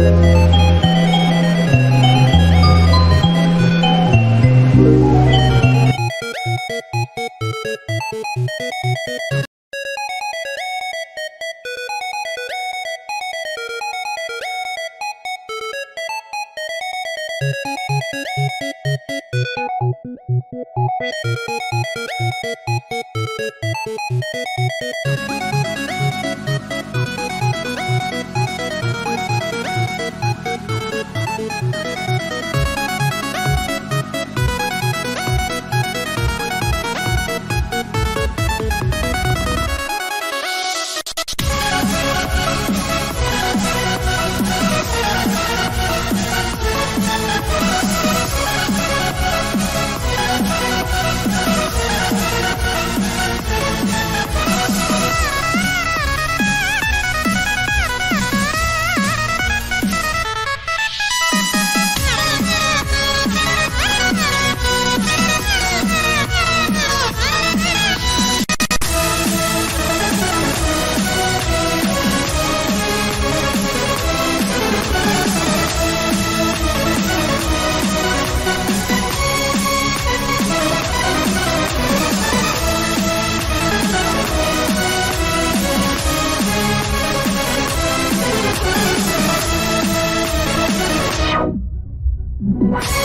了。you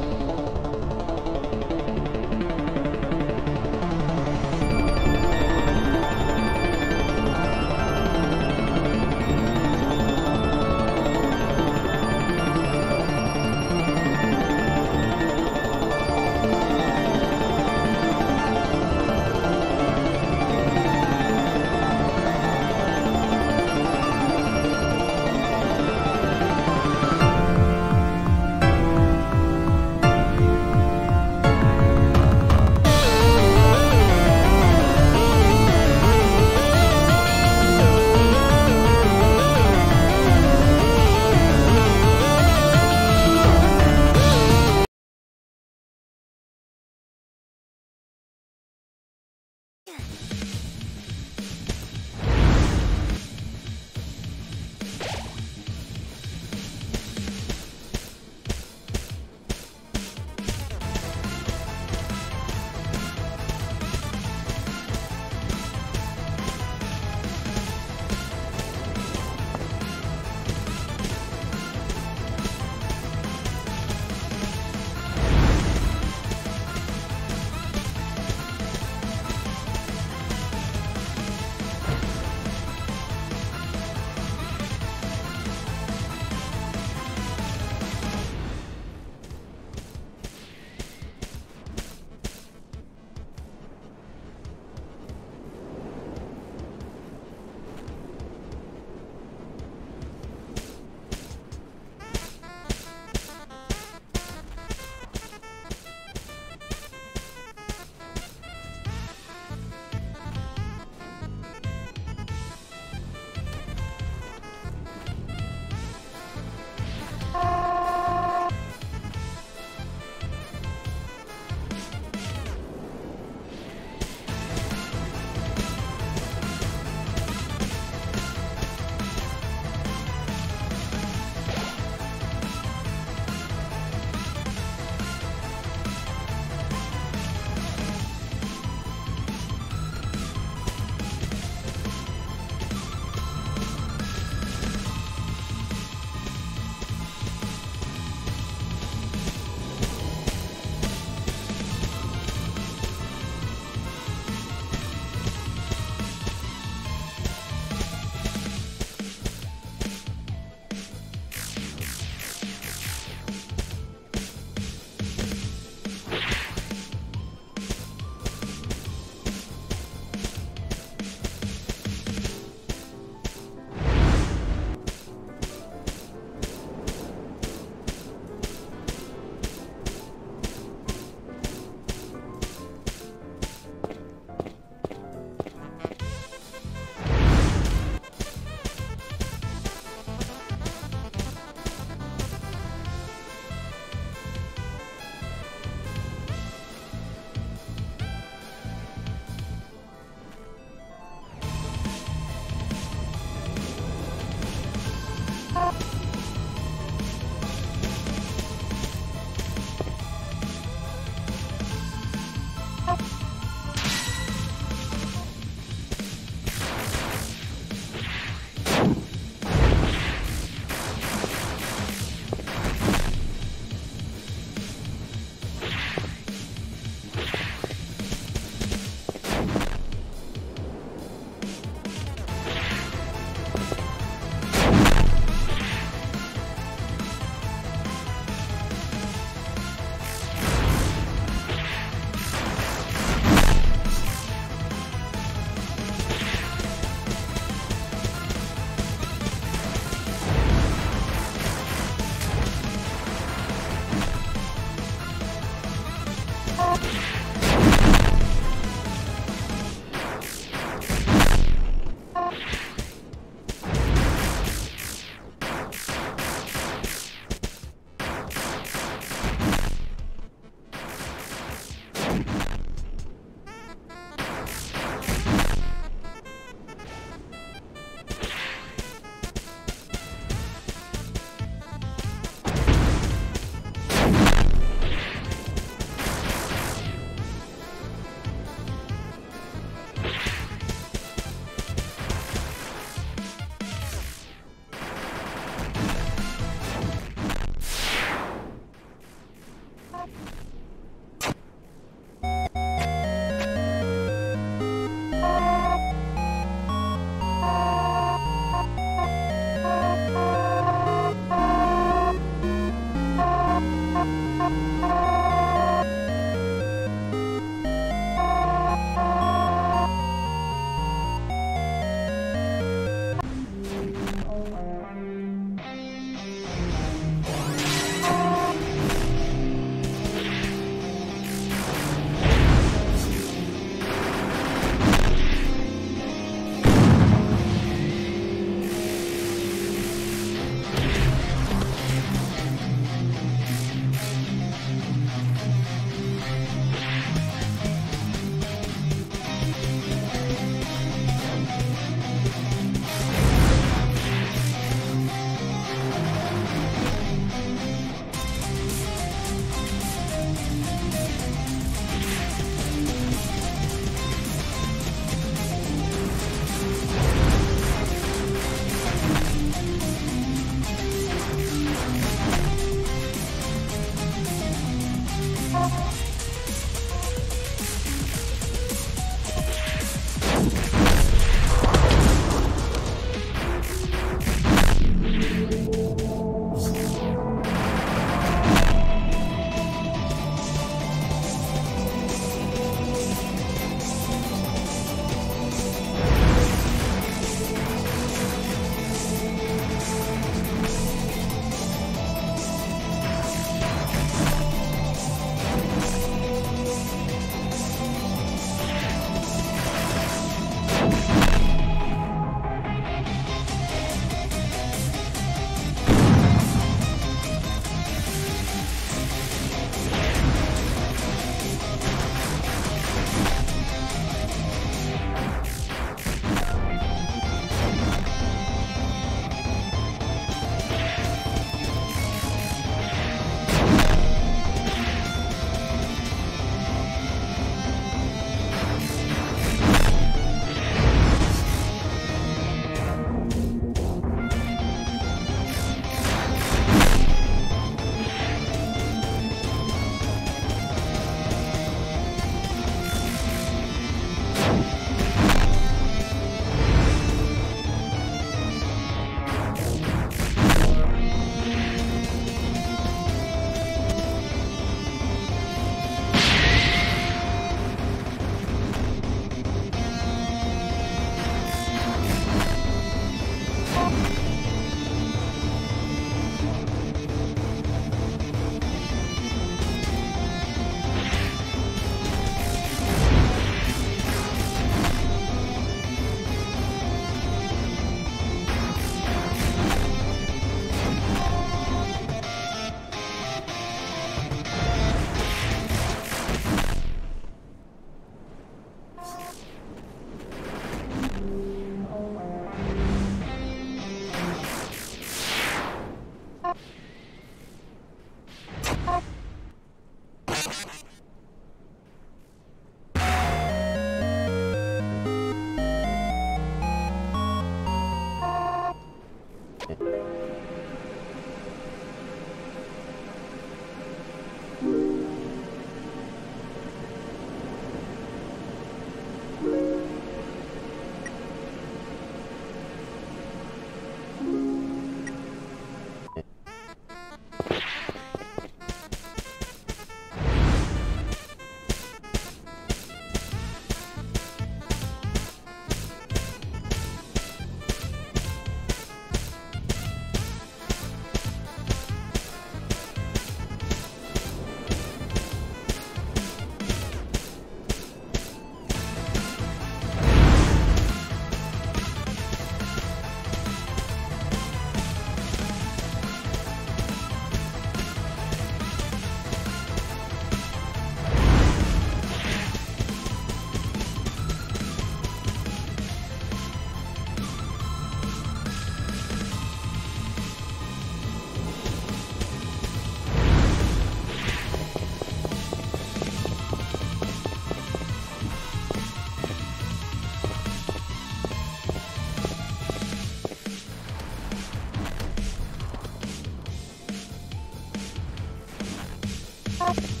Bye.